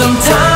sometimes.